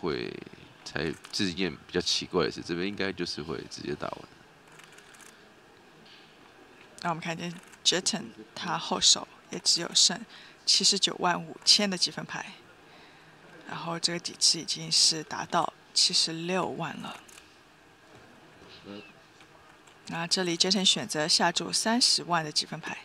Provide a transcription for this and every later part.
会才这一件比较奇怪的是，这边应该就是会直接打完。那我们看见 Jeton 他后手也只有剩七十九万五千的积分牌，然后这个底池已经是达到七十六万了。那这里 Jeton 选择下注三十万的积分牌。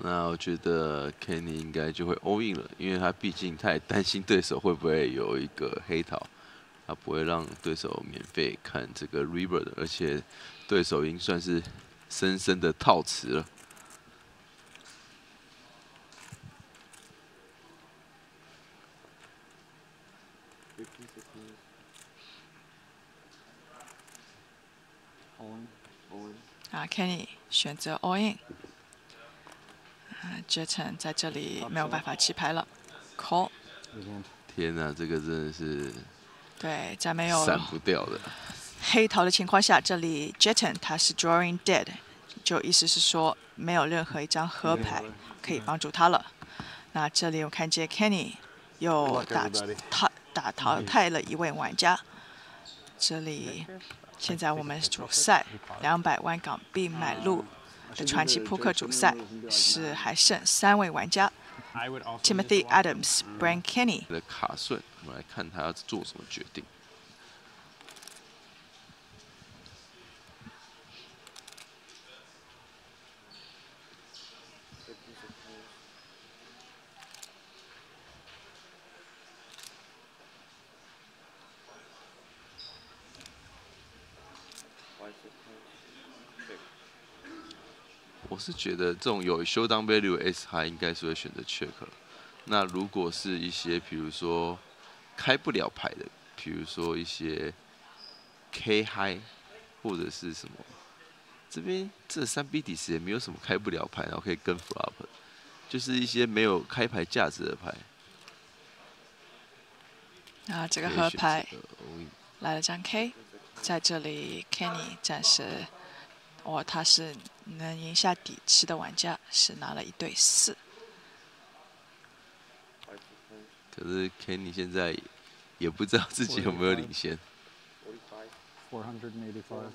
那我觉得 Kenny 应该就会 all in 了，因为他毕竟他也担心对手会不会有一个黑桃，他不会让对手免费看这个 River 的，而且对手已经算是深深的套词了。啊，Kenny 选择 all in。啊，Jeton 在这里没有办法弃牌了，call。天哪，这个真的是对，在没有散不掉的。黑桃的情况下，这里 Jeton 他是 drawing dead，就意思是说没有任何一张合牌可以帮助他了。那这里我看见 Kenny 又打淘打淘汰了一位玩家。这里现在我们主赛两百万港币买入的传奇扑克主赛是还剩三位玩家：Timothy Adams、Brian Kenny。的卡顺，我们来看他要做什么决定。我是觉得这种有 showdown value S 还应该是会选择 check。那如果是一些比如说开不了牌的，比如说一些 K high 或者是什么，这边这三 B 底池也没有什么开不了牌，然后可以跟 flop，就是一些没有开牌价值的牌。啊，这个合牌来了张 K，在这里 Kenny 暂时，哦，他是能赢下底池的玩家，是拿了一对四。可是 Kenny 现在也不知道自己有没有领先。485.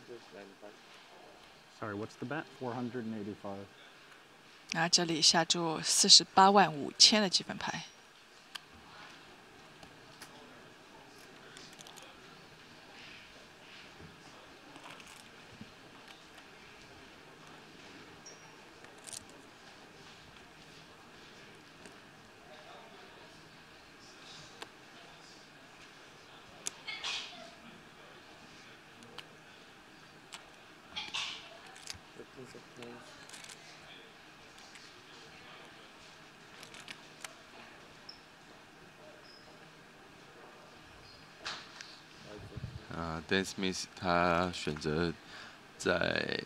Sorry, what's the bet? 485. 那这里下注四十八万五千的积分牌。啊 James Smith 他选择在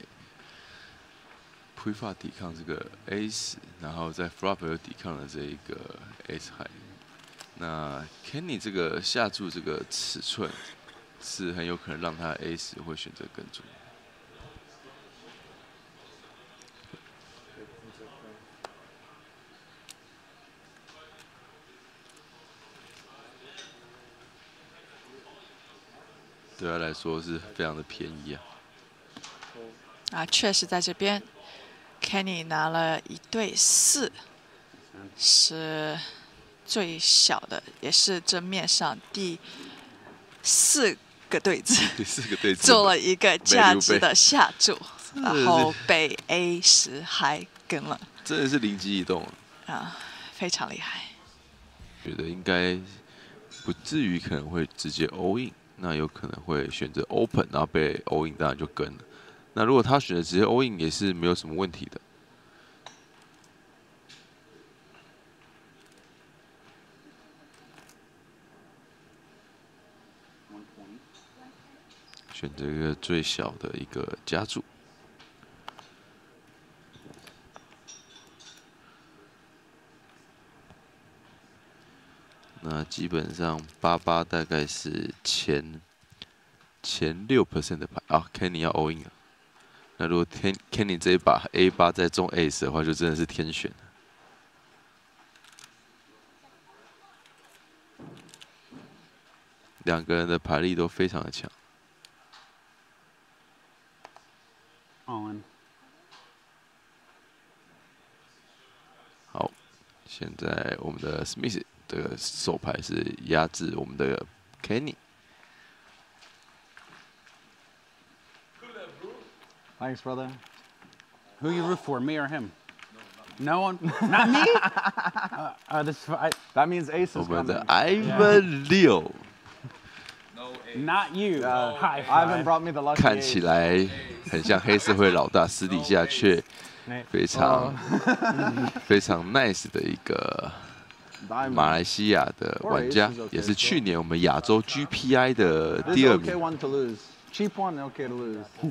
Pre-flop 抵抗这个 Ace，然后在 Flop 又抵抗了这一个 Ace High。那 Kenny 这个下注这个尺寸是很有可能让他 Ace 会选择跟注。对他来说是非常的便宜啊。啊，确实在这边，Kenny 拿了一对四，是最小的，也是这面上第四个对子，第四个对子做了一个价值的下注，然后被 A 十还跟了，真的是灵机一动啊，啊，非常厉害。觉得应该不至于可能会直接 all in，那有可能会选择 open，然后被 all in，当然就跟了。那如果他选择直接 all in 也是没有什么问题的。选择一个最小的一个加注。那基本上八八大概是前前六 percent 的牌啊，Kenny 要 all in 了。那如果天 Kenny 这一把 A 八再中 Ace 的话，就真的是天选了。两个人的牌力都非常的强。好，现在我们的 Smith 的手牌是压制我们的 Kenny。Thanks, brother. Who you root for, me or him? No one, not me. uh, uh, this, I, That means ace 我 is 们的 coming. Ivan Leo not you. Uh, Ivan brought me the lucky 看起来很像黑社会老大，私底下却非常非常 nice 的一个.马来西亚的玩家也是去年我们亚洲 gpi 的第二名。oktolews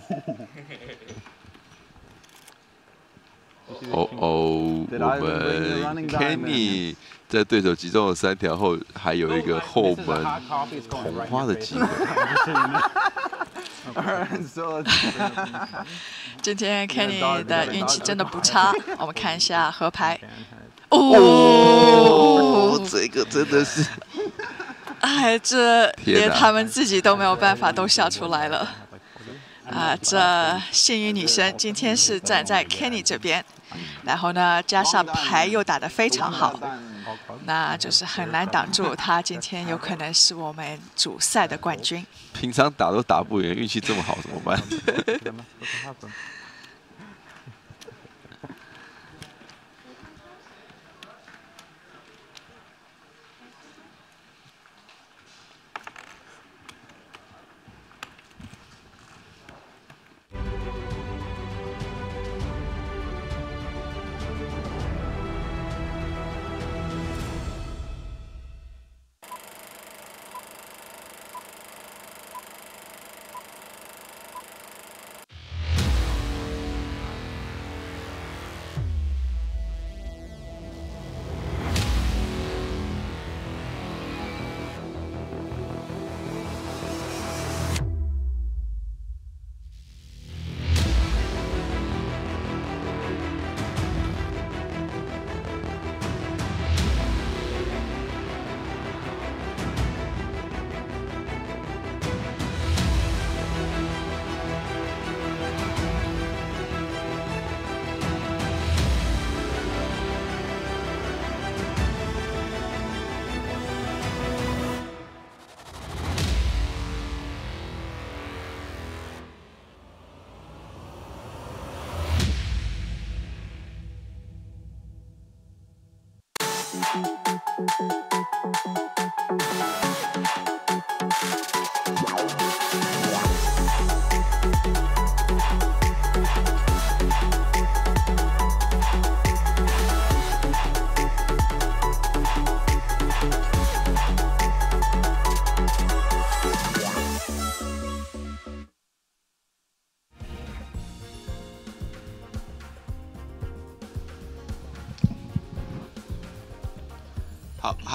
哦哦我们 kenny 在对手集中了三条后还有一个后门红花的机会。今天 kenny 的运气真的不差我们看一下合牌。哦，这个真的是哎，这连他们自己都没有办法，都笑出来了。啊，这幸运女生今天是站在 Kenny 这边，然后呢，加上牌又打得非常好，那就是很难挡住她今天有可能是我们主赛的冠军。平常打都打不赢，运气这么好怎么办？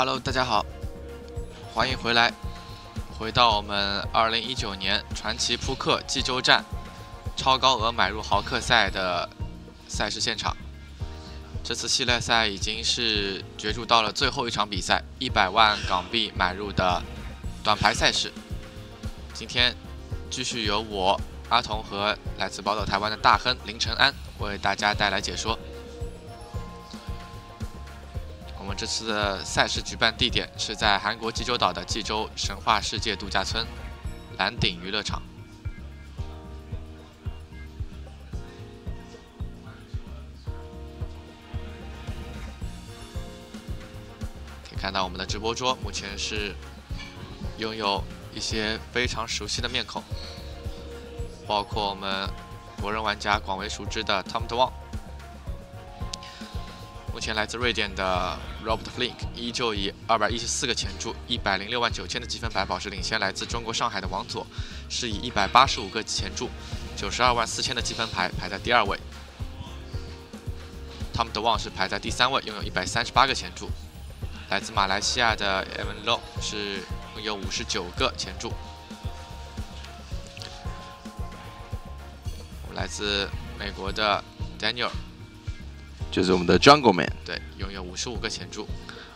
，Hello，大家好，欢迎回来，回到我们2019年传奇扑克济州站超高额买入豪客赛的赛事现场。这次系列赛已经是角逐到了最后一场比赛，一百万港币买入的短牌赛事。今天继续由我阿童和来自宝岛台湾的大亨林承安为大家带来解说。我们这次的赛事举办地点是在韩国济州岛的济州神话世界度假村蓝顶娱乐场。可以看到我们的直播桌目前是拥有一些非常熟悉的面孔，包括我们国人玩家广为熟知的 Tom DeWong。目前来自瑞典的 Robert Flink 依旧以二百一十四个前注、一百零六万九千的积分牌保持领先。来自中国上海的王佐是以一百八十五个前注、九十二万四千的积分牌排在第二位。Tom DeWong 是排在第三位，拥有一百三十八个前注。来自马来西亚的 Evan Low 是拥有五十九个前注。来自美国的 Daniel 就是我们的 Jungle Man，对，拥有五十五个前柱。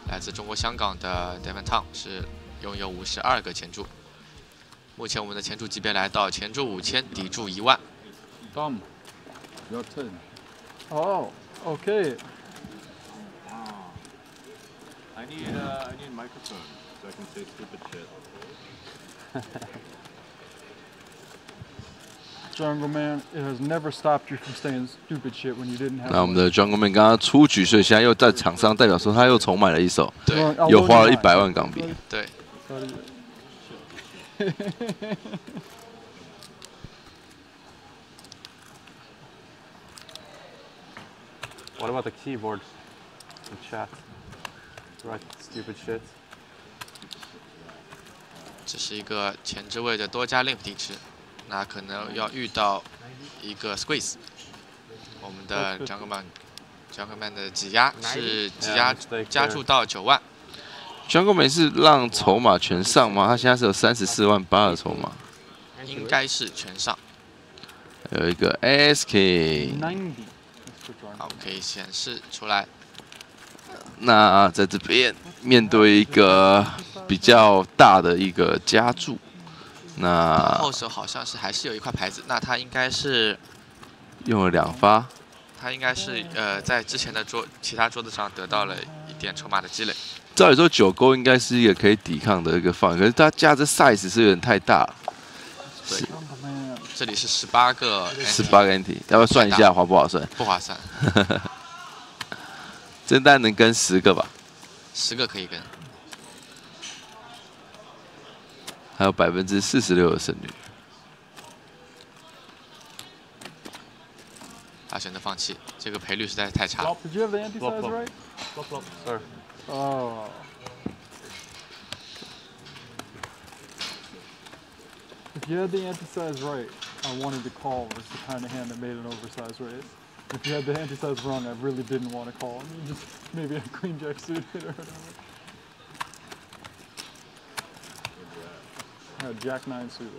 来自中国香港的 Devon Town 是拥有五十二个前柱。目前我们的前柱级别来到前注五千，底注一万。Tom, your turn. Oh, okay. I need uh, I need a microphone so I can say stupid shit. Jungle Man, it has never stopped you from saying stupid shit when you didn't have 那我们的 Jungle Man 刚刚出局，所以现在又在场上，代表说他又重买了一手，对 Well, I'll 又 load 花 you 了一 mine. 百万港币。对， Sorry. What about the keyboard and chat? Right, stupid shit. 这是一个前置位的多加 limp 地址， 那可能要遇到一个 squeeze。我们的 Jungle Man Jungle Man 的挤压是挤压加注到九万，Jungle Man 是让筹码全上吗？他现在是有三十四万八的筹码，应该是全上。有一个 ASK。90. Mr. Jordan. 好，可以显示出来。那在这边面对一个比较大的一个加注，那后手好像是还是有一块牌子，那他应该是用了两发，他应该是呃在之前的桌其他桌子上得到了一点筹码的积累。照理说九勾应该是一个可以抵抗的一个范围，可是他加这 size 是有点太大。了，对，这里是十八个十八个 NT，要不要算一下划不划算？不划算，这单能跟十个吧，十个可以跟。还有百分之四十六的胜率。他选择放弃，这个赔率实在是太差。 Did you have the anti-size Flop, flop. right? Flop, flop, sir. Oh. If you had the anti-size right, I wanted to call was the kind of hand that made an oversized raise. If you had the anti-size wrong, I really didn't want to call. You just maybe a queen jack suited or whatever. Uh, jack nine suited.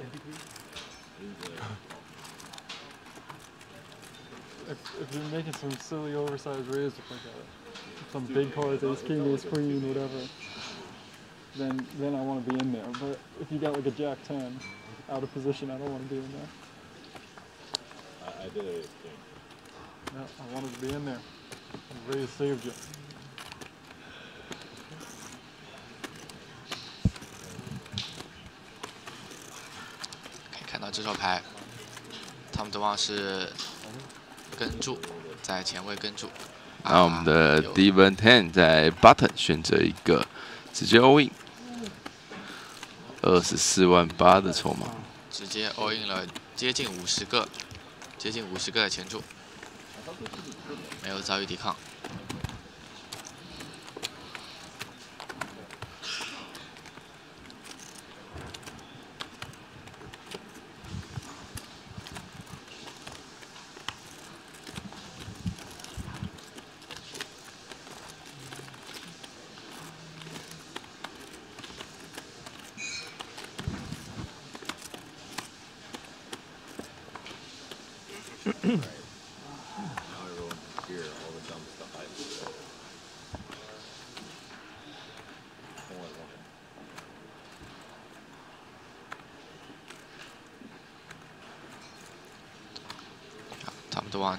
If, if you're making some silly oversized raise with like a, some big cards, ace king, ace queen, whatever, then then I want to be in there. But if you got like a jack ten out of position, I don't want to be in there. I, I did it. No, I wanted to be in there. The raise saved you. 看到这手牌，他们的望是跟注，在前位跟注。那我们的啊有 Devon Ten 在 Button 选择一个直接 all in，二十四万八的筹码。直接 all in 了接近五十个，接近五十个的前注，没有遭遇抵抗。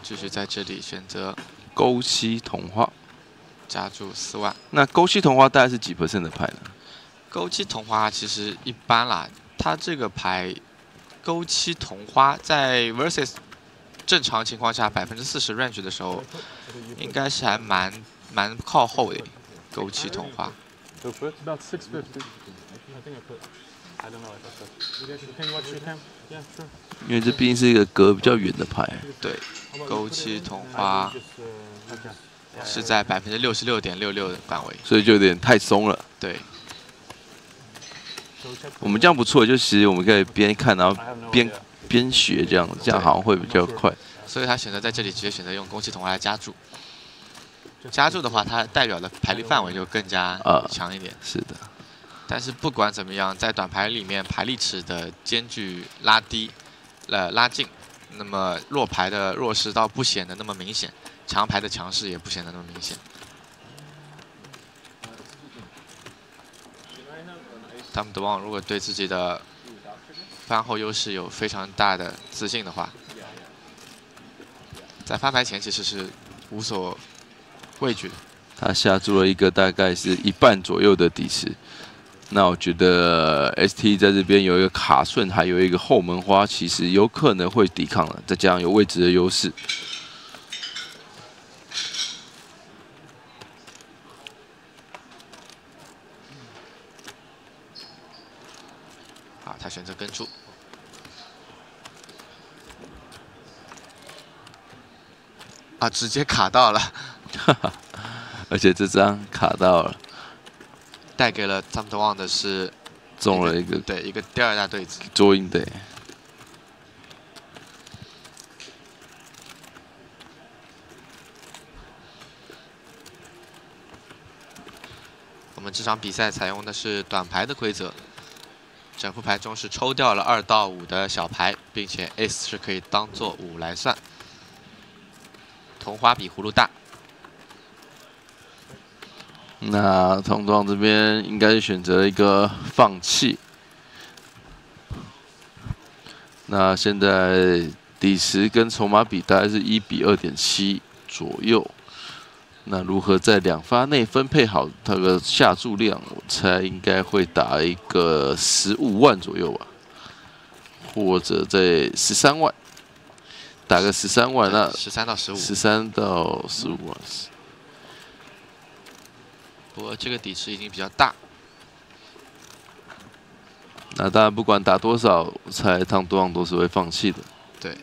就是在这里选择勾七同花，加注四万。那勾七同花大概是几 percent 的牌呢？勾七同花其实一般啦，它这个牌勾七同花在 versus 正常情况下百分之四十 range 的时候，应该是还蛮蛮靠后的勾七同花。因为这毕竟是一个隔比较远的牌，对。勾七同花 uh. 是在百分之六十六点六六的范围。所以就有点太松了。对，我们这样不错，就其实我们可以边看，然后边边学这样，这样好像会比较快。所以他选择在这里直接选择用攻击同花来加注。加注的话，它代表的排力范围就更加呃强一点。是的，但是不管怎么样，在短牌里面，排力尺的间距拉低，呃拉近，那么弱牌的弱势倒不显得那么明显，强牌的强势也不显得那么明显。他们德旺如果对自己的翻后优势有非常大的自信的话，在翻牌前其实是无所畏惧的。他下注了一个大概是一半左右的底池。那我觉得 ST 在这边有一个卡顺，还有一个后门花，其实有可能会抵抗了，再加上有位置的优势。啊，他选择跟注。啊，直接卡到了，而且这张卡到了，带给了他们德旺的是中了一个对一个第二大对子。捉音的。我们这场比赛采用的是短牌的规则，整副牌中是抽掉了二到五的小牌，并且 ace 是可以当做五来算。同花比葫芦大。那彤彤这边应该是选择一个放弃。那现在底池跟筹码比大概是一比二点七左右。那如何在两发内分配好它的下注量？我猜应该会打一个十五万左右吧，或者在十三万，打个十三万，那十三到十五，十三到十五万。我这个底池已经比较大。那当然，不管打多少，我猜汤多昂都是会放弃的。对。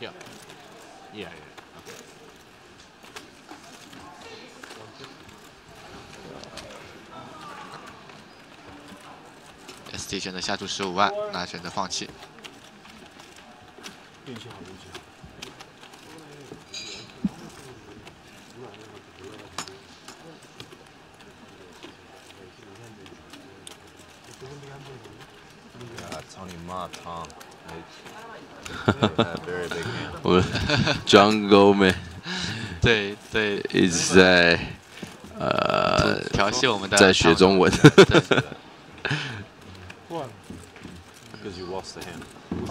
Yeah. Yeah, yeah. ST 选择下注十五万，那选择放弃。运气好，运气好。Tony 哈哈，我 Jungle Man，对对，一直在呃调戏我们的，在学中文。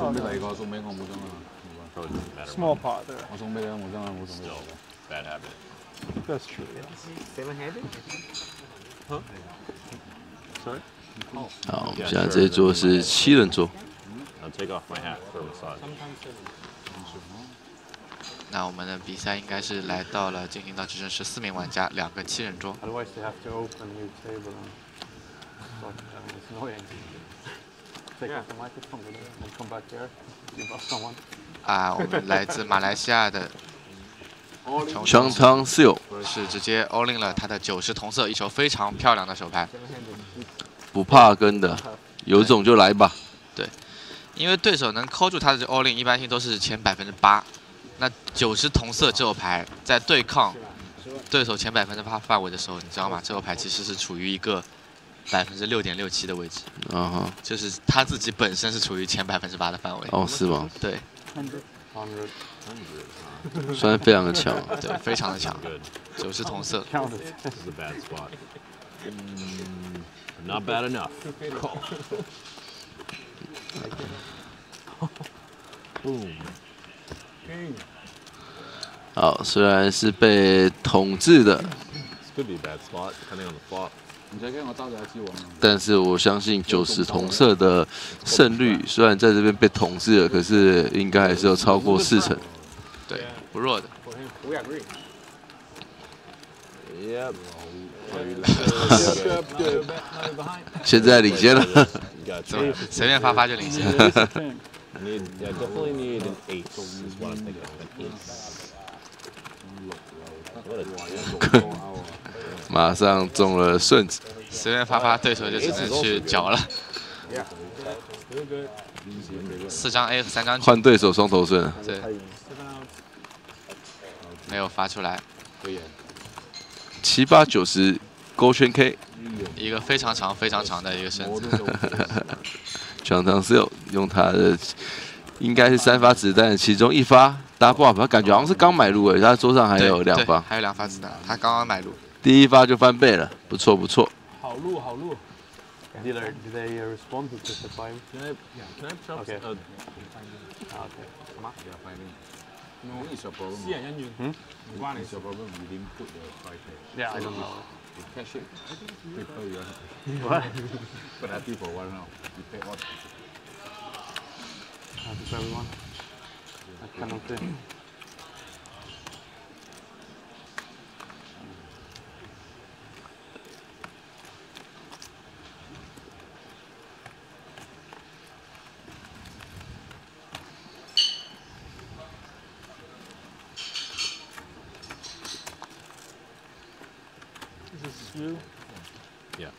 我送俾第二個，送俾我冇獎啊. Small pot there. 我送俾你冇獎啊，冇送俾 Still, bad habit. That's true. Seven-handed? Sorry? 好，我们现在这一桌是七人桌。I'll take off my hat for massage. 那我们的比赛应该是来到了进行到只剩十四名玩家，两个七人桌。Take off the microphone and come back here. Give us someone. 啊，我们来自马来西亚的从强汤室友是直接 all in 了他的九十同色，一手非常漂亮的手牌。不怕跟的，有种就来吧。对因为对手能扣住他的这 all in，一般性都是前百分之八。那九十同色这手牌在对抗对手前百分之八范围的时候，你知道吗？这手牌其实是处于一个百分之六点六七的位置，啊哈，就是他自己本身是处于前百分之八的范围。哦，是吗？对 Hundred. 算非常的强。对，非常的强.九是同色。Mm, not bad enough. Boom. 好，虽然是被统治的，但是我相信九十同色的胜率，虽然在这边被统治了，可是应该还是有超过四成。对，不弱的。現在领先了。随便发发就领先馬上中了顺子。随便发发，对手就只能去搅了。四张 A 和三张换对手双头顺，对，没有发出来。七八九十勾圈 K，一个非常长、非常长的一个身子。T o n s 用他的应该是三发子弹其中一发 double up，他感觉好像是刚买入诶，他桌上还有两发，还有两发子弹，他刚刚买入。第一发就翻倍了，不错不错。好路好路。Dealer, did they uh, respond to the five? Can I, yeah, can I drop Okay. uh, Ah, okay. Come on. yeah, five in? No, it's your problem. 私人恩怨。One is your problem. You didn't put the five there. Yeah, I don't know. You cash it. I think people you are What? but happy for one round. You pay all. Happy for everyone. I cannot see. Is this you? Yeah.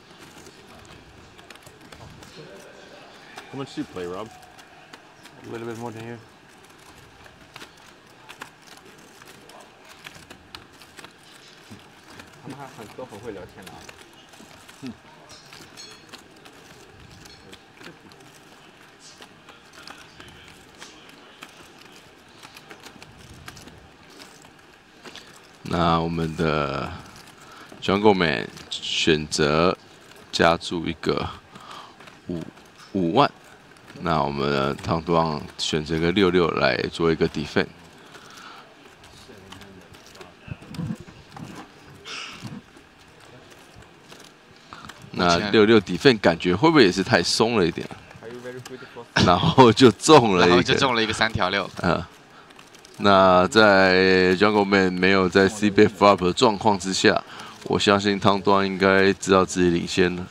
How much do you play, Rob? A little bit more than you. 他们还很都很会聊天的啊。那我们的 Jungle Man 选择加注一个五五万，那我们的汤多旺选择个六六来做一个 defend。那六六 defend 感觉会不会也是太松了一点？然后就中了然后就中了一个三条六。嗯，那在 Jungle Man 没有在 C bet flop 的状况之下，我相信汤端应该知道自己领先了。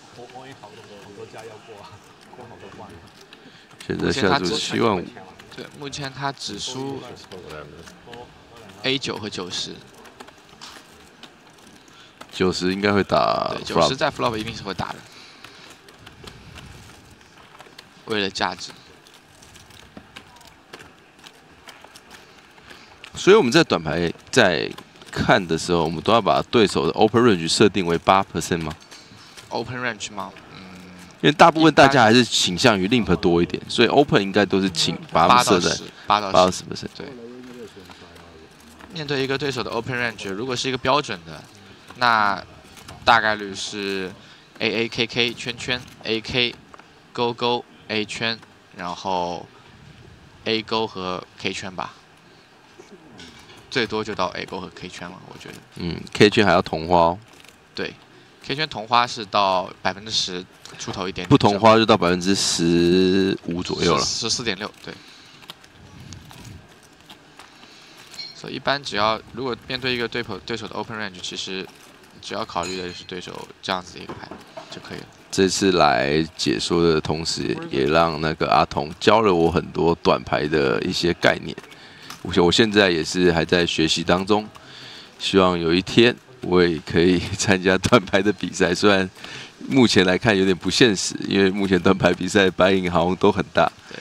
现在下注七万五，对，目前他只输 A 九和九十，九十应该会打对，九十。在 flop 一定是会打的。为了价值，所以我们在短牌在看的时候，我们都要把对手的 open range 设定为八 percent 吗？open range 吗？嗯因为大部分大家还是倾向于 limp 多一点，所以 open 应该都是请把它们设在八到十，八到十。八到十 percent。对，面对一个对手的 open range，如果是一个标准的，那大概率是 A A K K 圈圈 A K 勾勾 A 圈，然后 A 勾和 K 圈吧，最多就到 A 勾和 K 圈了，我觉得。嗯，K 圈还要同花哦，对，K 圈同花是到百分之十出头一点点，不同花就到百分之十五左右了。十四点六，对。所以一般只要如果面对一个对手对手的 open range，其实只要考虑的就是对手这样子的一个牌就可以了。这次来解说的同时，也让那个阿童教了我很多短牌的一些概念。我我现在也是还在学习当中，希望有一天我也可以 参加短拍的比赛。虽然目前来看有点不现实，因为目前短拍比赛白银好像都很大。对。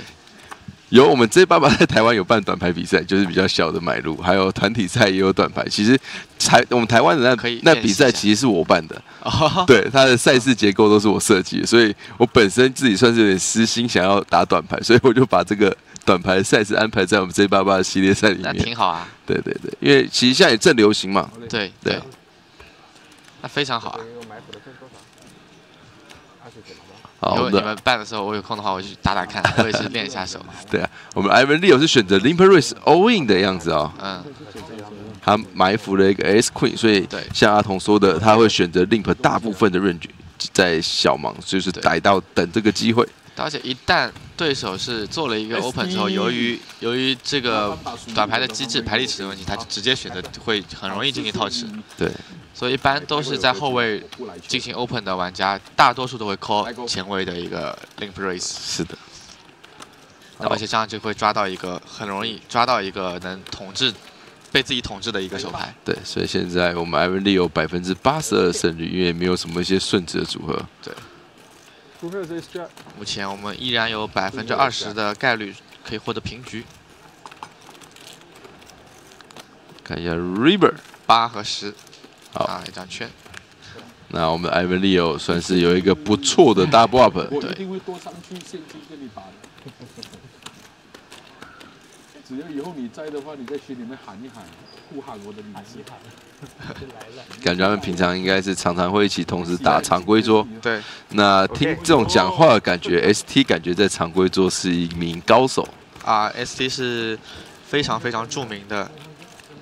有我们 J 爸爸在台湾有办短牌比赛，就是比较小的买入，还有团体赛也有短牌。其实台我们台湾的那那比赛其实是我办的，哦，对，它的赛事结构都是我设计的，所以我本身自己算是有点私心，想要打短牌，所以我就把这个短牌赛事安排在我们 Z 八八的系列赛里面那面。挺好啊。对对对，因为其实现在也正流行嘛。对对，那非常好啊。我买股的是多少？二十九吧。好，以后你们办的时候，我有空的话，我去打打看，我也是练一下手。对啊，我们 Ivan Leo 是选择 Limper Race all in 的样子啊、嗯，他埋伏了一个 S Queen，所以对像阿童说的，他会选择 Limp 大部分的 range 在小盲，就是逮到等这个机会。而且一旦对手是做了一个 open 之后，由于由于这个短牌的机制排力池的问题，他就直接选择会很容易进行套池。对，所以一般都是在后卫进行 open 的玩家，大多数都会 call 前卫的一个 limp race，是的，而且这样就会抓到一个很容易抓到一个能统治被自己统治的一个手牌。对，所以现在我们 Ivan Leo 百分之八十二的胜率，因为没有什么一些顺子的组合。Jack? 目前我们依然有百分之二十的概率可以获得平局，看一下 River，八和十，好。啊，一张圈。那我们 Ivan Leo 算是有一个不错的 double up，我一，定会多上去现金跟你打的。只要以后你在的话，你在群里面喊一喊，呼喊我的名字。感觉他们平常应该是常常会一起同时打常规桌。对，那听这种讲话的感觉，ST 感觉在常规桌是一名高手，啊，ST 是非常非常著名的，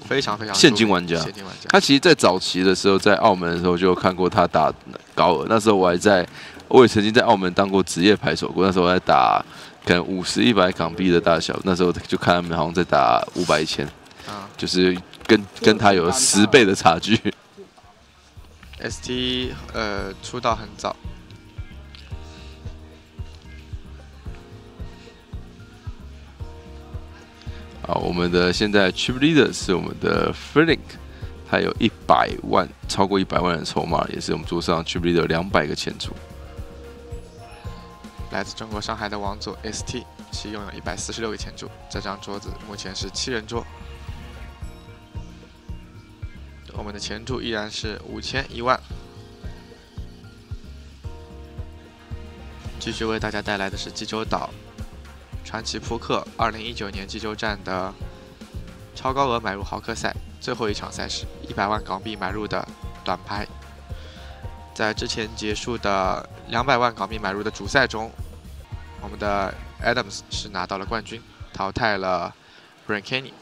非常非常现金玩家现金玩家。他其实，在早期的时候，在澳门的时候就看过他打高尔。那时候我还在，我也曾经在澳门当过职业牌手过。那时候我在打可能五十、一百港币的大小，那时候就看他们好像在打五百、一千，啊就是跟跟他有十倍的差距。ST 呃出道很早，好，我们的现在 Chip Leader 是我们的 Frank，他有一百万，超过一百万的筹码，也是我们桌上 Chip Leader 两百个钱出。来自中国上海的王祖 ST 其拥有一百四十六个钱柱，这张桌子目前是七人桌。我们的前柱依然是五千一万。继续为大家带来的是济州岛传奇扑克二零一九年济州站的超高额买入豪客赛最后一场赛事，一百万港币买入的短牌。在之前结束的两百万港币买入的主赛中，我们的 Adams 是拿到了冠军，淘汰了 Brian Kenny。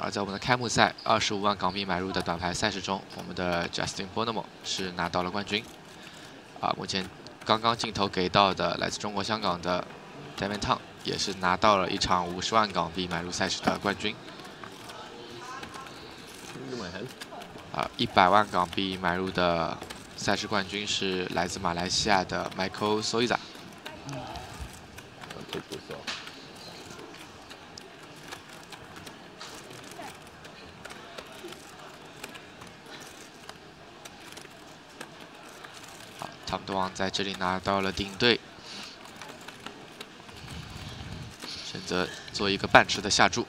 而在我们的开幕赛二十五万港币买入的短牌赛事中，我们的 Justin Bonomo 是拿到了冠军。啊，目前刚刚镜头给到的来自中国香港的 Devin Tang 也是拿到了一场五十万港币买入赛事的冠军。啊，一百万港币买入的赛事冠军是来自马来西亚的 Michael Soiza。好，汤德旺在这里拿到了顶队，选择做一个半池的下注。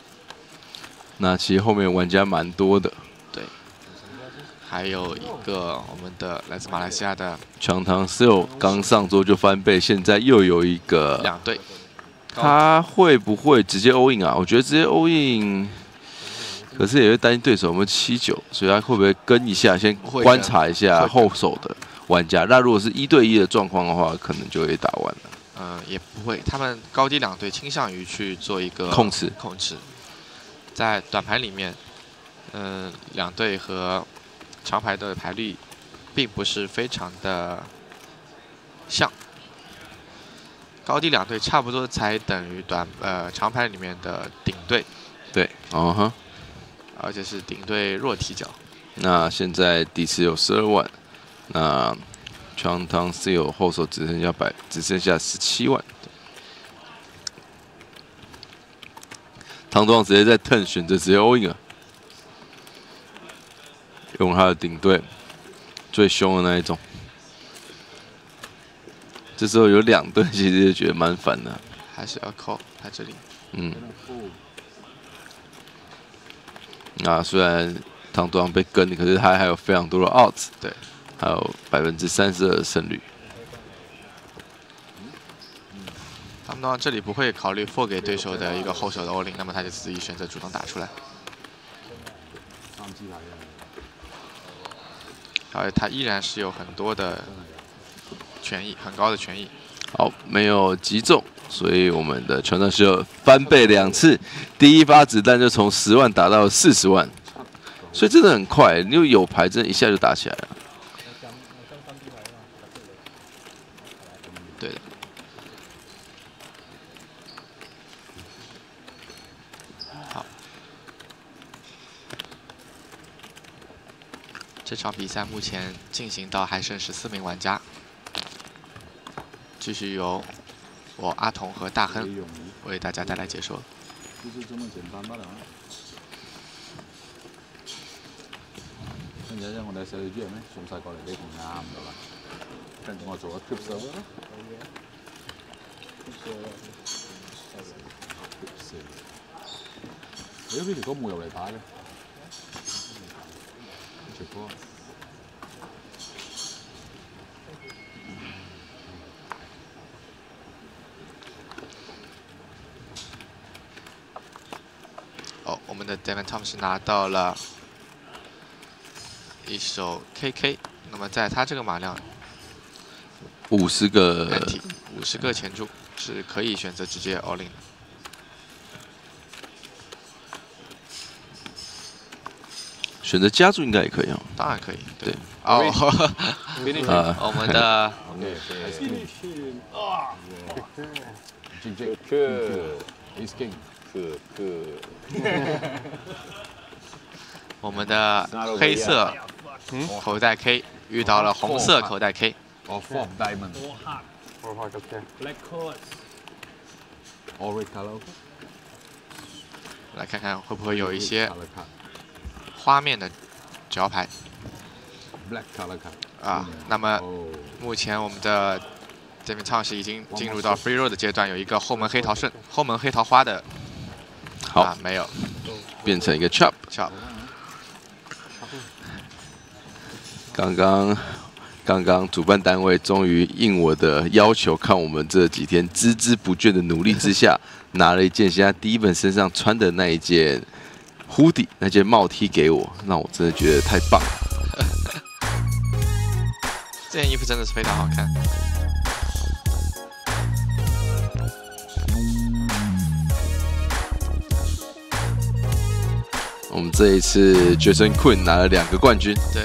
那其实后面玩家蛮多的，对，还有一个我们的来自马来西亚的强唐 Seal 刚上桌就翻倍，现在又有一个，两队，他会不会直接 all in 啊？我觉得直接 all in，可是也会担心对手有没有七九，所以他会不会跟一下，先观察一下后手的玩家？那如果是一对一的状况的话，可能就会打完了。嗯、也不会，他们高低两队倾向于去做一个控制控制，在短牌里面，嗯、两队和长牌的牌率并不是非常的像，高低两队差不多才等于短呃长牌里面的顶队，对，哦哈。而且是顶队弱踢脚。那现在底池有十二万，那全汤 Seal 后手只剩下百，只剩下十七万。唐庄直接在 turn 选择直接 all in 了，用他的顶队最凶的那一种。这时候有两队，其实就觉得蛮烦的。还是要靠他这里。嗯，那虽然唐多昂被跟，可是他还有非常多的 outs 对，还有百分之三十二的胜率。他们呢这里不会考虑 for 给对手的一个后手的 all in，那么他就自己选择主动打出来。而他依然是有很多的权益，很高的权益。好，没有击中，所以我们的全场是有翻倍两次，第一发子弹就从十万打到四十万，所以真的很快，因为有牌真的一下就打起来了。这场比赛目前进行到还剩十四名玩家，继续由我阿童和大亨为大家带来解说。就是这么简單不啦？跟住咧，我哋細女豬係咩？送晒過嚟俾同啱噶啦。跟住我做咗 clip 手啦。clip 手咦？呢條歌冇入嚟打嘅？直播。哦，我们的 Devin Tom 是拿到了一手 KK，那么在他这个马量五十个五十个前注是可以选择直接 all in 的。选择加注应该也可以哦。当然可以，对。哦，啊我们的.我们的黑色口袋 K 遇到了红色口袋 K，Or four of diamond. Four heart, okay. Black cards. Or red color. 来看看会不会有一些 color card. 花面的脚牌。Black color card. 啊。那么哦，目前我们的这名唱是已经进入到 free roll 的阶段，有一个后门黑桃顺、后门黑桃花的好。啊，没有。变成一个 chop chop 刚刚刚刚主办单位终于应我的要求，看我们这几天孜孜不倦的努力之下，拿了一件现在第一本身上穿的那一件 hoodie 那件帽 T 给我，让我真的觉得太棒了。这件衣服真的是非常好看。我们这一次 Jason Quinn 拿了两个冠军，对，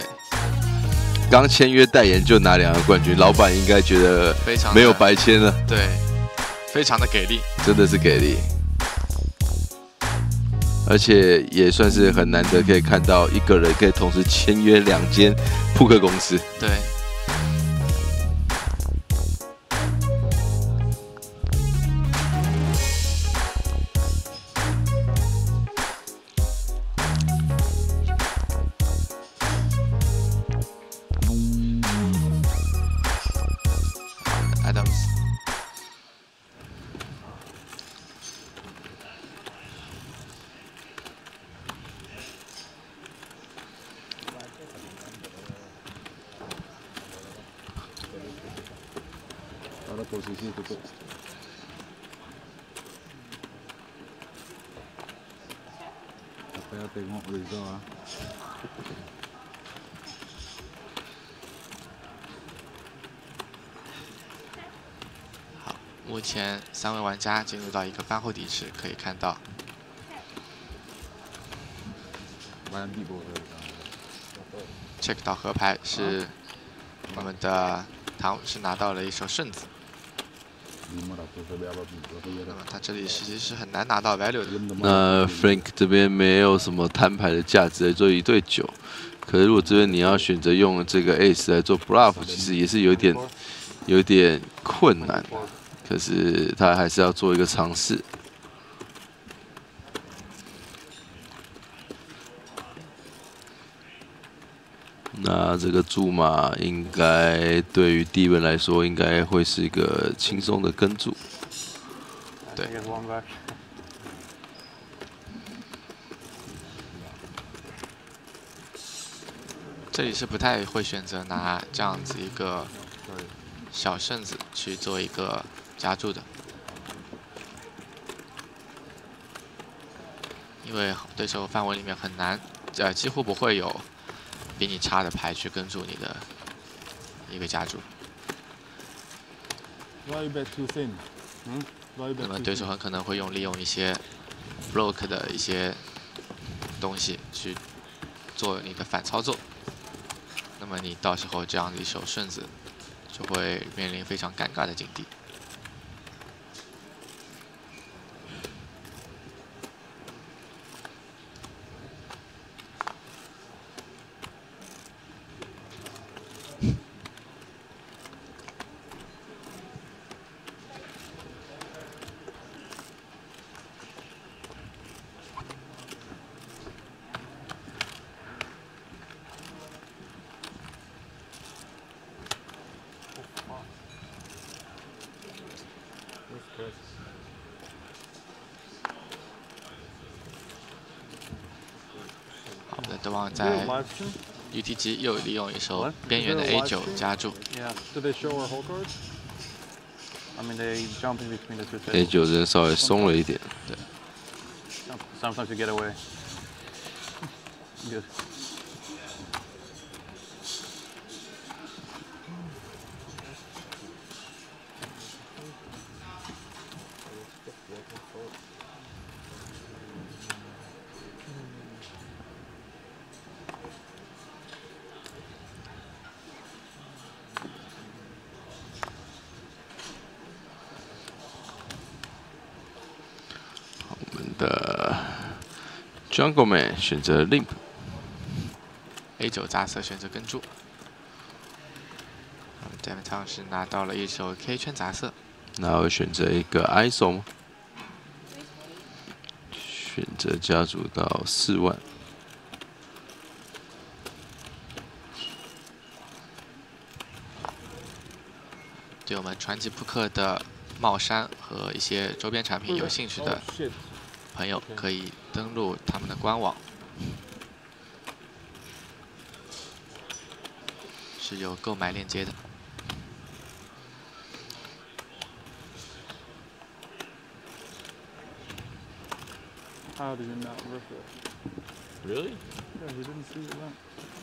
刚签约代言就拿两个冠军，老板应该觉得非常的没有白签了，对，非常的给力。真的是给力。而且也算是很难得可以看到一个人可以同时签约两间扑克公司。对家进入到一个翻后底池，可以看到 check 到河牌是我们的唐是拿到了一手顺子，500 sampai apa pun. Berapa ya 那么他这里实际是很难拿到 value 的。那 Frank 这边没有什么摊牌的价值来做一对九，可是如果这边你要选择用这个 Ace 来做 bluff，其实也是有点有点困难，可是他还是要做一个尝试。那这个注码应该对于第一本来说，应该会是一个轻松的跟注。对这里是不太会选择拿这样子一个小顺子去做一个加注的，因为对手范围里面很难，呃，几乎不会有比你差的牌去跟住你的一个加注。Why you bet too thin? 嗯 Why you 那么对手很可能会用利用一些 block 的一些东西去做你的反操作，那么你到时候这样的一手顺子就会面临非常尴尬的境地。UTG 又利用一手边缘的 a 九?夹住。A. 九真的稍微松了一点。Sometimes 的 Jungle Man 选择 Limp，A 九杂色选择跟注。d a m 汤是拿到了一手 K 圈杂色，然后选择一个 ISO，吗选择加注到四万。对我们传奇扑克的帽衫和一些周边产品有兴趣的朋友，可以登录他们的官网，是有购买链接的。How do you not rip it? Really? Yeah, he didn't see your limp.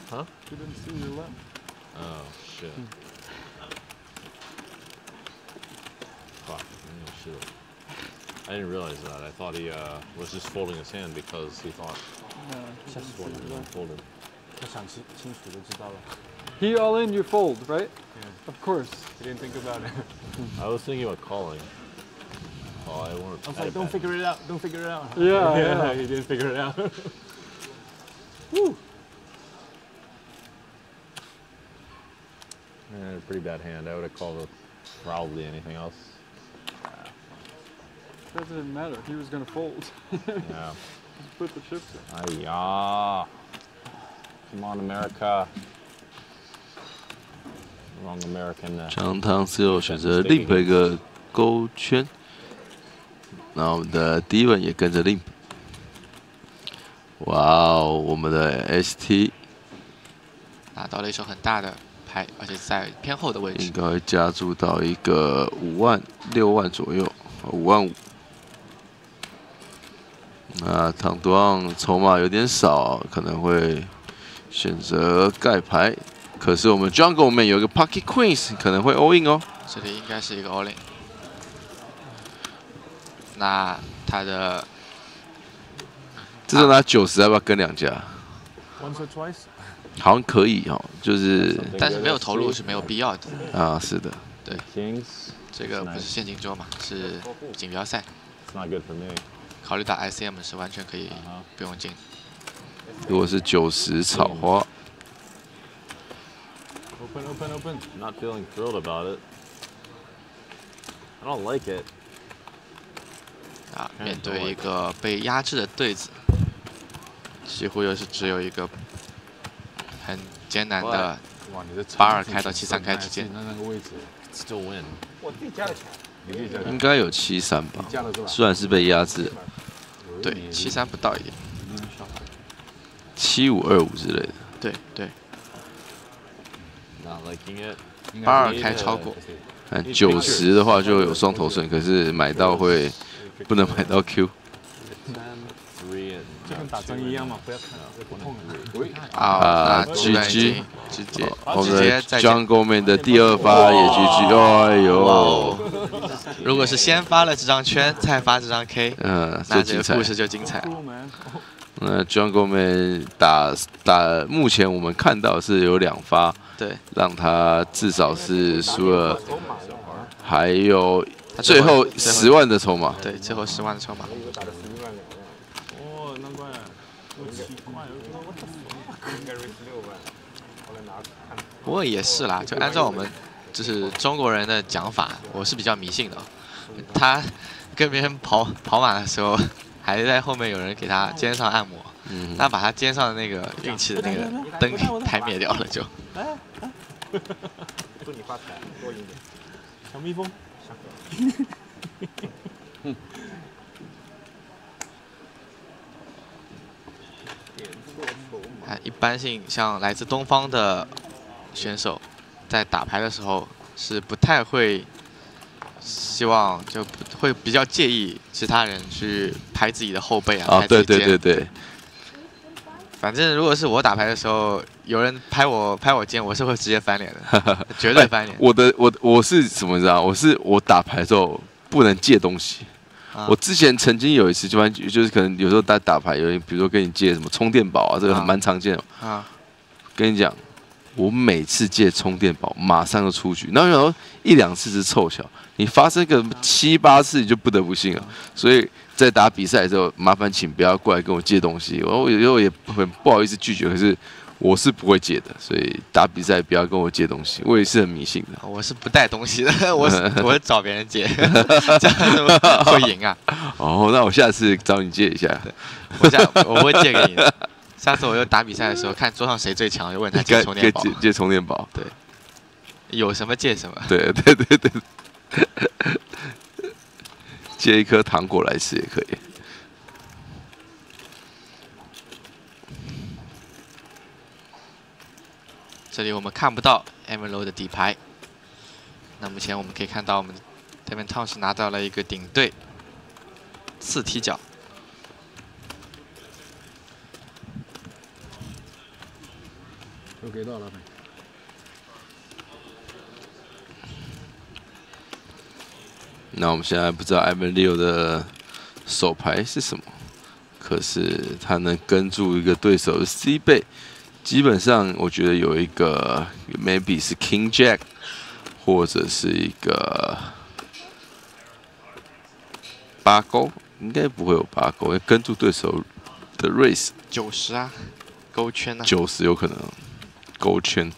Huh? He didn't see your limp. Oh, shit. Fuck. I should've- I didn't realize that. I thought he uh, was just folding his hand because he thought. He all in, you fold, right? Yeah. Of course. He didn't think about it. I was thinking about calling. Oh, I weren't. I was like, don't figure it out. Don't figure it out. Yeah, yeah. yeah. He didn't figure it out. Woo. I had a pretty bad hand. I would have called it probably anything else. That didn't matter. He was gonna fold. Yeah. Just put the chips in. Ay, yeah. Come on, America. Wrong American. Uh, 张汤选择 Limp 一个勾圈，然后我们的 Divan 也跟着 Limp。哇哦，我们的 ST 拿到了一手很大的牌，而且在偏后的位置应。该会加注到一个五万六万左右，五万五。那唐独昂筹码有点少，可能会选择盖牌。可是我们 Jungle Man 有一个 Pocket Queens，可能会 all in 哦。这里应该是一个 all in。那他的这时候拿九十，要不要跟两家？Once or twice. 好像可以哦，就是但是没有投入是没有必要的。啊，是的，Kings. 这个不是现金桌嘛，是锦标赛。It's not good for me. 考虑到 ICM 是完全可以不用进。如果是九十草花，Open, open, open. Not feeling thrilled about it. I don't like it. 啊，面对一个被压制的对子，几乎又是只有一个很艰难的八二开到七三开之间。那那个位置 Still win. 我自己加的钱。你自己加的应该有七三吧？虽然是被压制，对，七三不到一点。七五二五之类的。对对.八二开超过，嗯九十的话就有双头顺，可是买到会不能买到 Q。跟打针一样嘛，不要看这不痛的。啊，那，GG 居然已经直接我们的接再见。Jungle Man 的第二发也 GG，哎哇呦，哦！如果是先发了这张圈，再发这张 K，嗯，那最精彩这个故。事就精彩了。Cool, man. 那 Jungle Man 打打，目前我们看到是有两发，对，让他至少是输了，还有最后十万的筹码。对，最后十万的筹码。哦，难怪，我应该是十六万，后来拿看。不过也是啦，就按照我们就是中国人的讲法，我是比较迷信的哦。他跟别人跑跑马的时候，还在后面有人给他肩上按摩，嗯，那把他肩上的那个运气的那个灯给拍灭掉了就。祝你发财，多赢点。小蜜蜂，啊，一般性像来自东方的选手，在打牌的时候是不太会希望就会比较介意其他人去拍自己的后背啊。啊，对拍自己肩对对对，反正如果是我打牌的时候，有人拍我拍我肩，我是会直接翻脸的，绝对翻脸。我的我我是怎么知道？我是我打牌的时候不能借东西。啊我之前曾经有一次，就反就是可能有时候打打牌，有人比如说跟你借什么充电宝啊，这个蛮常见的。啊，跟你讲，我每次借充电宝，马上就出局。然后有时候一两次是凑巧，你发生个七八次，你就不得不信了。所以在打比赛的时候，麻烦请不要过来跟我借东西。我有时候也很不好意思拒绝，可是我是不会借的。所以打比赛不要跟我借东西，我也是很迷信的。我是不带东西的，我是我是找别人借，这样怎么会赢啊？哦，那我下次找你借一下。我下我不会借给你的。下次我又打比赛的时候，看桌上谁最强，就问他借充电宝借充电宝。对有什么借什么。对对对对，借一颗糖果来吃也可以。这里我们看不到 Emerald 的底牌。那目前我们可以看到，我们 Devin Town 是拿到了一个顶对四踢脚。有给到了？那我们现在不知道艾文 Leo 的手牌是什么，可是他能跟住一个对手的 C 背，基本上我觉得有一个 maybe 是 King Jack，或者是一个八勾，应该不会有八勾，要跟住对手的 race 九十啊，勾圈呢、九十有可能勾圈。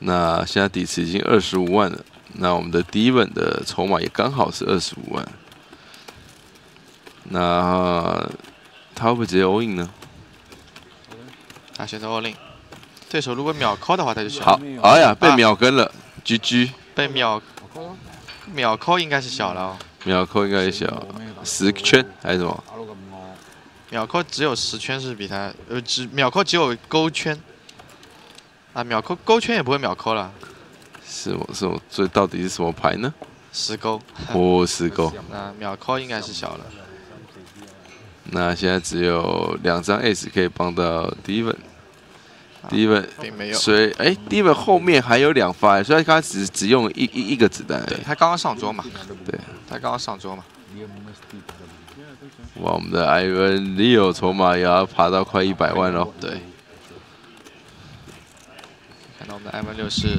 那现在底池已经二十五万了，那我们的第一本的筹码也刚好是二十五万。那他会不会直接 all in 呢？他选择 all in。对手如果秒 call 的话，他就选好，哎呀，被秒跟了，GG，被秒秒 call 应该是小了哦，秒扣应该是小，十圈还是什么？秒 call 只有十圈是比他呃只秒 call 只有勾圈啊，秒 call 勾圈也不会秒 call 了，是什么？是什么？所以到底是什么牌呢？十勾。哦，十勾。那 秒 call 应该是小了。那现在只有两张 S 可以帮到 Steven。Steven 并没有所以哎，Steven 后面还有两发，所以他只只用一一一个子弹。对他刚刚上桌嘛，对，他刚刚上桌嘛。哇，我们的艾文 Leo 筹码也要爬到快一百万喽。对，看到我们的艾文六是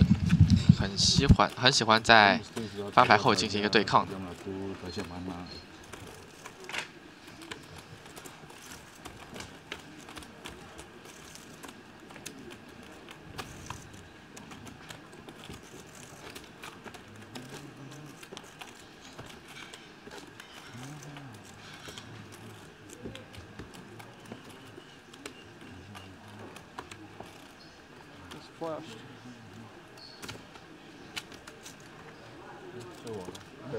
很喜欢很喜欢在翻牌后进行一个对抗的。It's flashed. 是我的，对。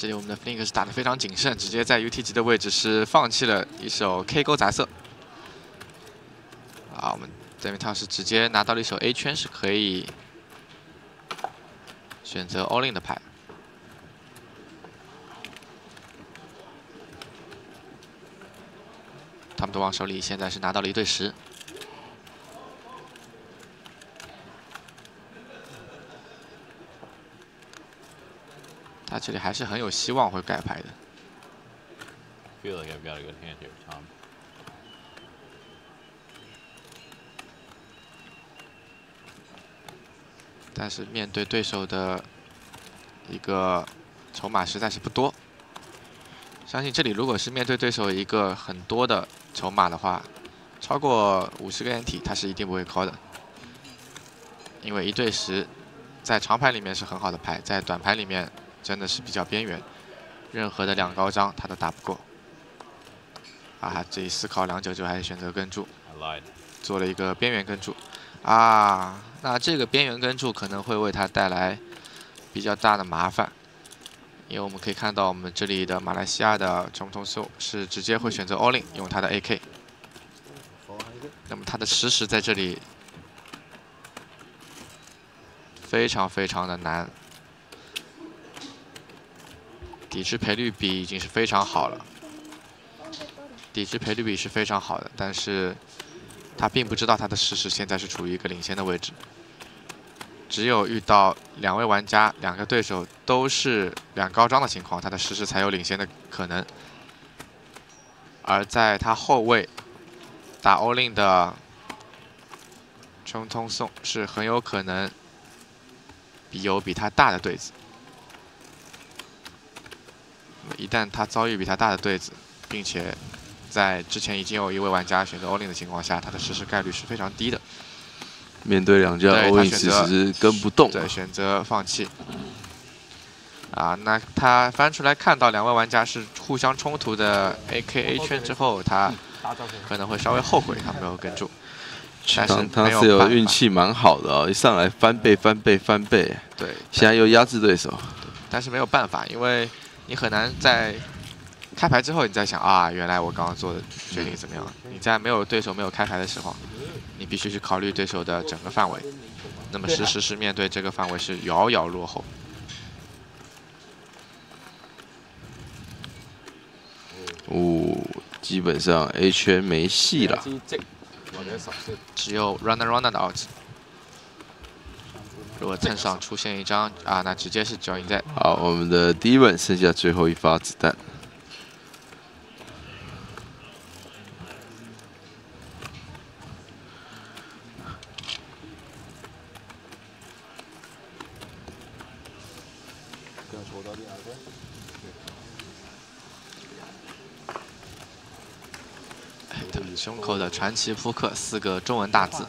这里我们的 Flink 是打得非常谨慎，直接在 UT 级的位置是放弃了一手 K 勾杂色。啊，我们这边他是直接拿到了一手 A 圈，是可以选择 all in 的牌。他们的王手里现在是拿到了一对十。这里还是很有希望会改牌的。Feel like I've got a good hand here, Tom. 面对对手的一个筹码实在是不多。相信这里如果是面对对手一个很多的筹码的话，超过五十个 NT 他是一定不会 call 的，因为一对十在长牌里面是很好的牌，在短牌里面真的是比较边缘，任何的两高张他都打不过。啊，这一思考良久之后，还是选择跟注，做了一个边缘跟注。啊，那这个边缘跟注可能会为他带来比较大的麻烦，因为我们可以看到我们这里的马来西亚的中通秀是直接会选择 all in 用他的 AK，那么他的实时在这里非常非常的难，抵制赔率比已经是非常好了，抵制赔率比是非常好的，但是他并不知道他的实时现在是处于一个领先的位置。只有遇到两位玩家、两个对手都是两高张的情况，他的实时才有领先的可能。而在他后卫打 all in 的中通送是很有可能比有比他大的对子。一旦他遭遇比他大的对子，并且在之前已经有一位玩家选择 in 的情况下，他的实施概率是非常低的。面对两家对 all 他 in 选择其实跟不动。对，选择放弃。啊，那他翻出来看到两位玩家是互相冲突的 AKA 圈之后，他可能会稍微后悔他没有跟住，但是他是有运气蛮好的哦，一上来翻倍翻倍翻倍，对，现在又压制对手。但是没有办法，因为你很难在开牌之后你再想啊，原来我刚刚做的决定怎么样？你在没有对手没有开牌的时候，你必须去考虑对手的整个范围，那么实时是面对这个范围是遥遥落后。哦，基本上 A 圈没戏了。只有 runner runner 的 out。如果趁上出现一张啊，那直接是九赢在。好，我们的第一本剩下最后一发子弹。胸口的传奇扑克四个中文大字。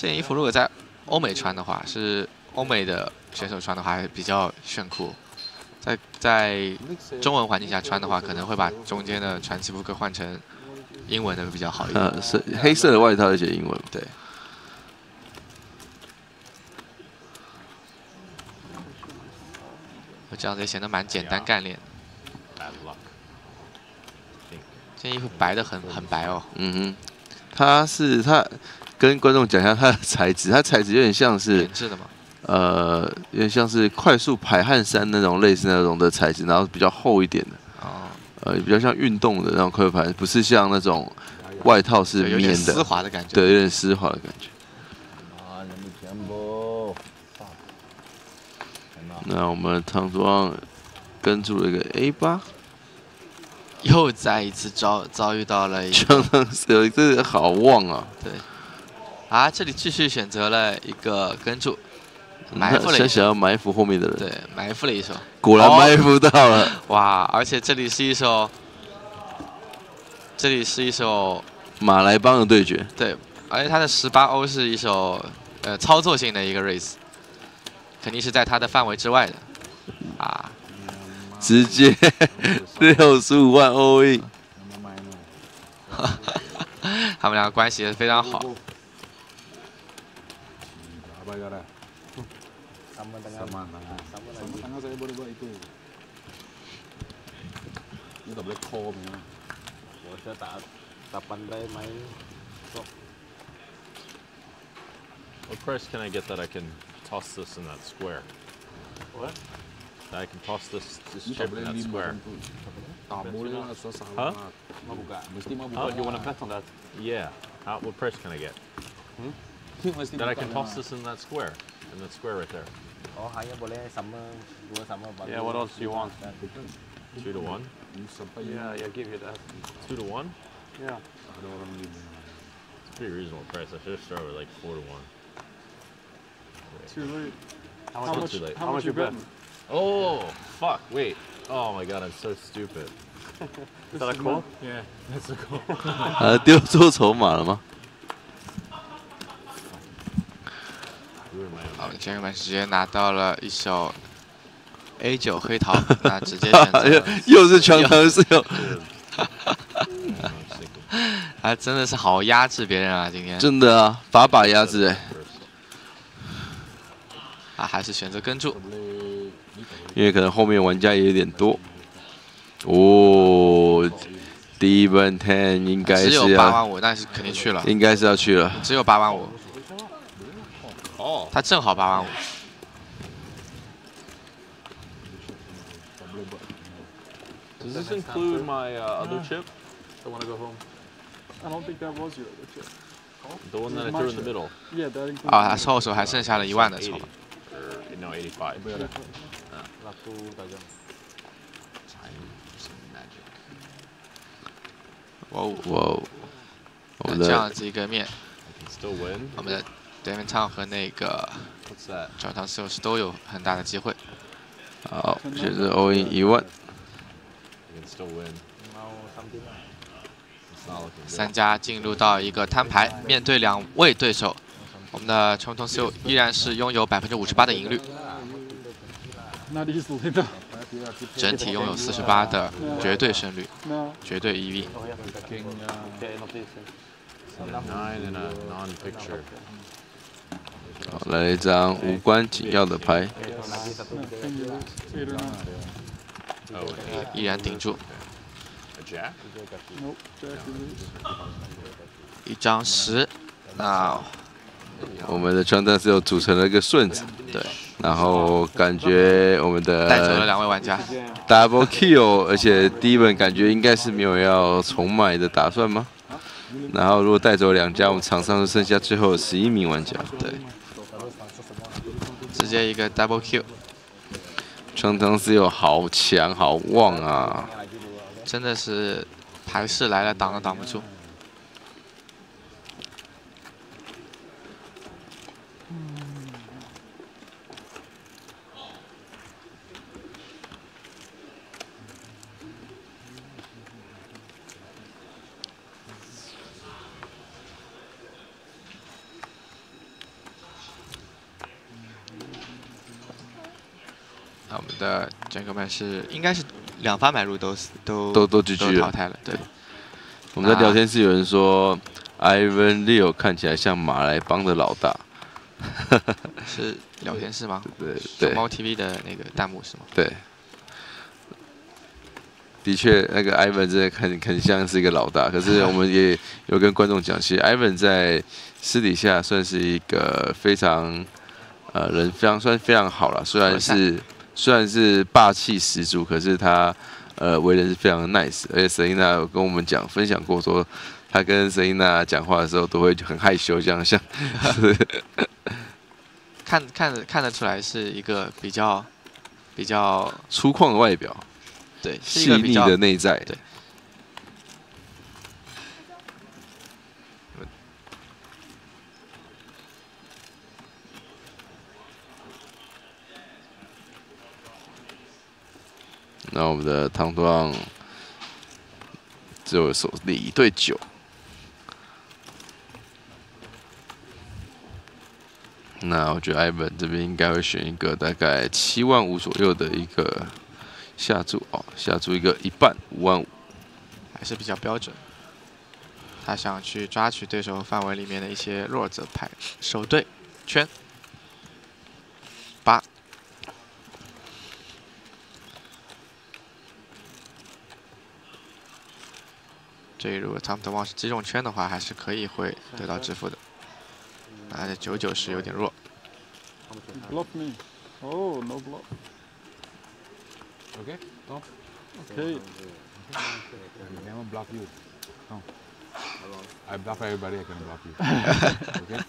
这件衣服如果在欧美穿的话，是欧美的选手穿的话，还比较炫酷。在在中文环境下穿的话，可能会把中间的传奇扑克换成英文的会比较好一点。呃，是黑色的外套，而且英文。对。这样子也显得蛮简单干练。Bad luck. 这件衣服白的很很白哦。嗯哼，它是它跟观众讲一下它的材质，它材质有点像是棉质的吗？呃，有点像是快速排汗衫那种类似那种的材质，然后比较厚一点的。哦。呃，比较像运动的那种快速排，不是像那种外套是有点棉的，丝滑的感觉对，有点丝滑的感觉。那我们唐庄跟住了一个 A 八，又再一次遭遭遇到了一相当是有这个好旺啊！对，啊，这里继续选择了一个跟住，埋伏了一手，想想要埋伏后面的人，对，埋伏了一手，果然哦埋伏到了。哇！而且这里是一手，这里是一手马来帮的对决，对，而且他的十八欧是一手呃操作性的一个 race，肯定是在他的范围之外的啊。直接六十五万 all in，他们两个关系也非常好。Apa kata? Eh? Sama dengan Sama tengah. sama Sama tengah saya boleh buat itu. Ini tak boleh call punya. Saya tak tak pandai main sok. What price can I get that I can toss this in that square? What? That I can toss this this chip in that square. tu. Tak boleh lah susah Huh? banget. Mau buka. Huh? buka. Oh, you wanna bet on that? Yeah. How, what price can I get? Mesti That I buka can lah. toss this in that square. In that square right there. Oh, hanya boleh sama dua sama bagus. Yeah, what else do you want? Two to one. Ini sampai Yeah, yeah, give you that. Two to one. Yeah. ada orang lima. It's a pretty reasonable price. I should have started with like four to one. Too late. How How much? much? Too late. How much you betting? Oh fuck! Wait. Oh my god! I'm so stupid. Is that a call? Yeah, that's a call. 啊，丢错筹码了吗？ 杰克曼直接拿到了一手 A 九黑桃，那直接选择 又是全藤是有，啊，真的是好压制别人啊！今天真的啊，把把压制哎，啊，还是选择跟住。因为可能后面玩家也有点多。哦，第一本 ten 应该只有是，八万五，但是肯定去了，应该是要去了。只有八万五，他正好八万五。Does this include my other chip? I want to go home. I don't think that was your the chip. The one that I threw in the middle. Yeah, that includes. Ah, that's also 还剩下了一万的筹码。No, eighty-five. 哇哦哇哦！我们的这样子一个面，我们的 d a m i n Town 和那个 Jonathan Sills 都有很大的机会。好，这是 All In 问。三家进入到一个摊牌，面对两位对手，我们的 Jonathan Sills 依然是拥有百分之五十八的赢率。整体拥有四十八的绝对胜率，绝对 EV。King, uh, 好来了一张无关紧要的牌. Oh. 依然顶住.一张十，那我们的川丹是有组成了一个顺子，对，然后感觉我们的带走了两位玩家。double kill，而且第一本感觉应该是没有要重买的打算吗？然后如果带走两家，我们场上就剩下最后十一名玩家。对，直接一个 double Q，程腾斯有好强好旺啊！真的是排势来了挡都挡不住。那我们的 gentleman 是应该是两发买入都死都都都 GG 了淘汰了，对，我们在聊天室有人说，Ivan Leo 看起来像马来帮的老大。是聊天室吗？对对熊猫 TV 的那个弹幕是吗？对，的确，那个 Ivan 真的很很像是一个老大。可是我们也 有跟观众讲，其实 Ivan 在私底下算是一个非常呃人非常算非常好了，虽然是虽然是霸气十足，可是他呃为人是非常 nice，而且 Selina 有跟我们讲分享过说。他跟 Selina 讲话的时候都会很害羞，这样像，看看得看得出来是一个比较比较粗犷的外表，对，细腻的内在。对那我们的汤多昂只有手里一对九，那我觉得艾文这边应该会选一个大概七万五左右的一个下注哦，下注一个一半五万五。还是比较标准。他想去抓取对手范围里面的一些弱者牌，手对圈这如果汤姆德旺是击中圈的话，还是可以会得到支付的。那这九九是有点弱，Block me. Oh, no block. Okay, stop. Okay. I never block you. No. I block everybody, I can block you. okay?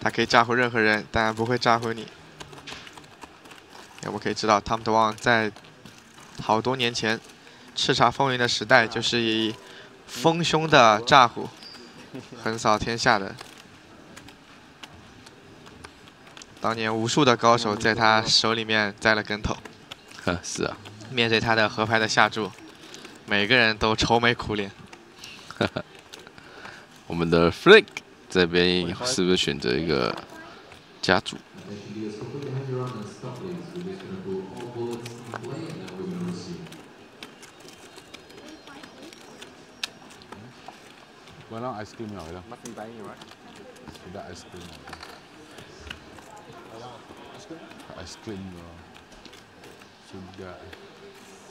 他可以炸毁任何人，但不会炸毁你。我们可以知道，汤姆德旺在好多年前叱咤风云的时代，就是以丰胸的炸虎横扫天下的。当年无数的高手在他手里面栽了跟头，呵，是啊，面对他的合拍的下注，每个人都愁眉苦脸。我们的 Flick 这边是不是选择一个家族？Well, no, ice cream nhỏ rồi đâu. Must be buying, right? Sudah ice cream. Ice cream rồi. Sudah.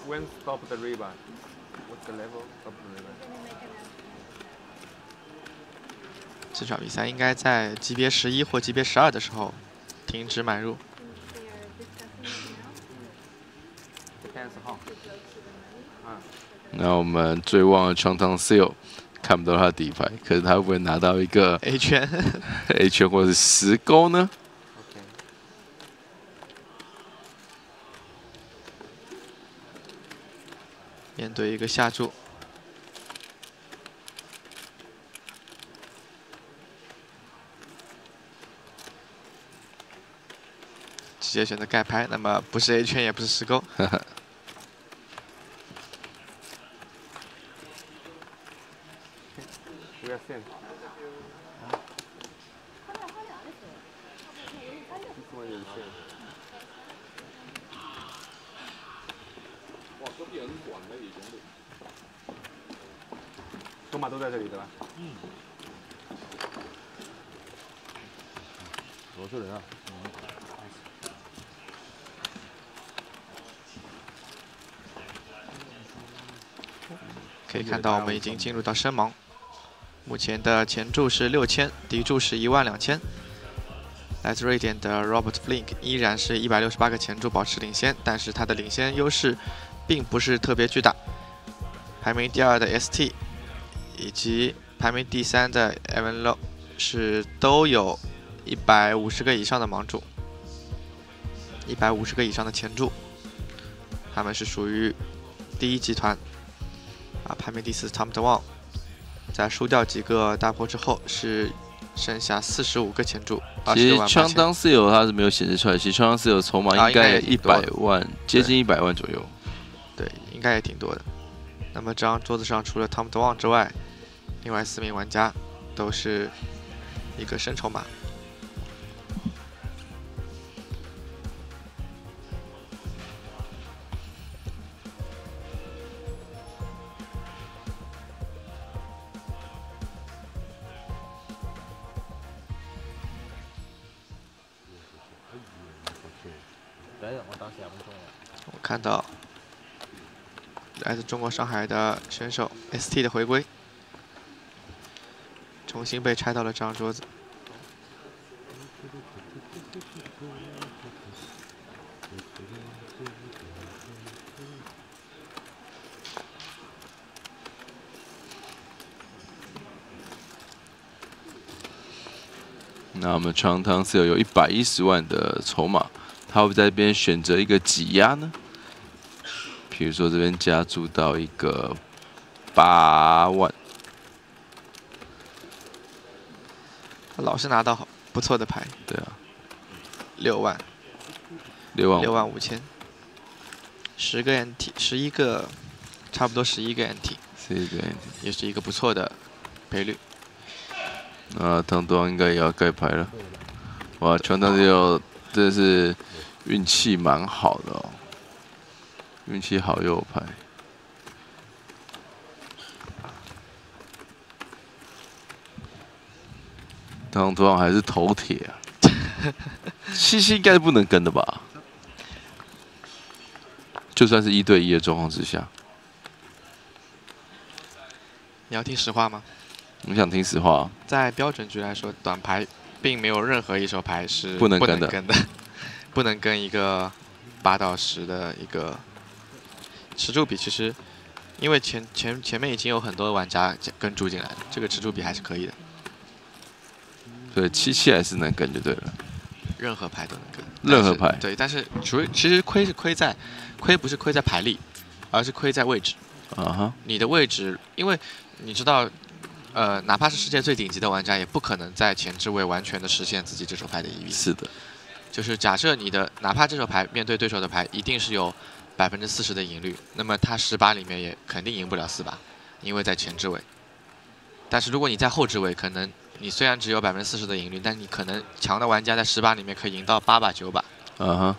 When stop the ribbon? What's the level of the ribbon? 这场比赛应该在级别十一或级别十二的时候停止买入。那我们最旺的 a n Seal 看不到他的底牌，可是他会不会拿到一个 A 圈 A 圈或者是十勾呢.面对一个下注，直接选择盖牌，那么不是 A 圈，也不是十勾。We are same. This one is same. 筹码都在这里对吧？多少人啊？可以看到，我们已经进入到深盲。目前的前注是六千，底注是一万两千。来自瑞典的 Robert Flink 依然是一百六十八个前注保持领先，但是他的领先优势并不是特别巨大。排名第二的 ST 以及排名第三的 Evan Low 是都有一百五十个以上的盲注，一百五十个以上的前注，他们是属于第一集团。啊，排名第四 Tom DeWong，在输掉几个大波之后，是剩下四十五个前注，二其实。枪当 Seal 它是没有显示出来，其实枪当 Seal 筹码啊应该一百万，接近一百万左右。应该也挺多的。那么这张桌子上除了 Tom DeWong 之外，另外四名玩家都是一个深筹码。来自中国上海的选手 ST 的回归，重新被拆到了这张桌子。那我们长汤 Seal 有一百一十万的筹码，他会不会在这边选择一个挤压呢？比如说这边加注到一个八万，他老是拿到好不错的牌，对啊，六万，六万五。六万五千，十个 NT，十一个，差不多十一个 NT，十一个 NT，。也是一个不错的赔率。那汤多应该也要盖牌了。哇，长汤 Seal 真的是运气蛮好的哦，运气好又有牌。汤多还是头铁啊，七七应该是不能跟的吧？就算是一对一的状况之下，你要听实话吗？你想听实话啊？在标准局来说，短牌并没有任何一手牌是不能跟的跟跟的，不能跟一个八到十的一个持注比。其实，因为前前前面已经有很多玩家跟注进来了，这个持注比还是可以的，对，七七还是能跟就对了。任何牌都能跟。任何牌对，但是除其实亏是亏在，亏不是亏在牌力，而是亏在位置。啊哈，你的位置，因为你知道，呃，哪怕是世界最顶级的玩家，也不可能在前置位完全的实现自己这手牌的意义是的，就是假设你的哪怕这手牌面对对手的牌一定是有百分之四十的赢率，那么他十把里面也肯定赢不了四把，因为在前置位。但是如果你在后置位，可能你虽然只有百分之四十的赢率，但你可能强的玩家在十把里面可以赢到八把九把。嗯哼，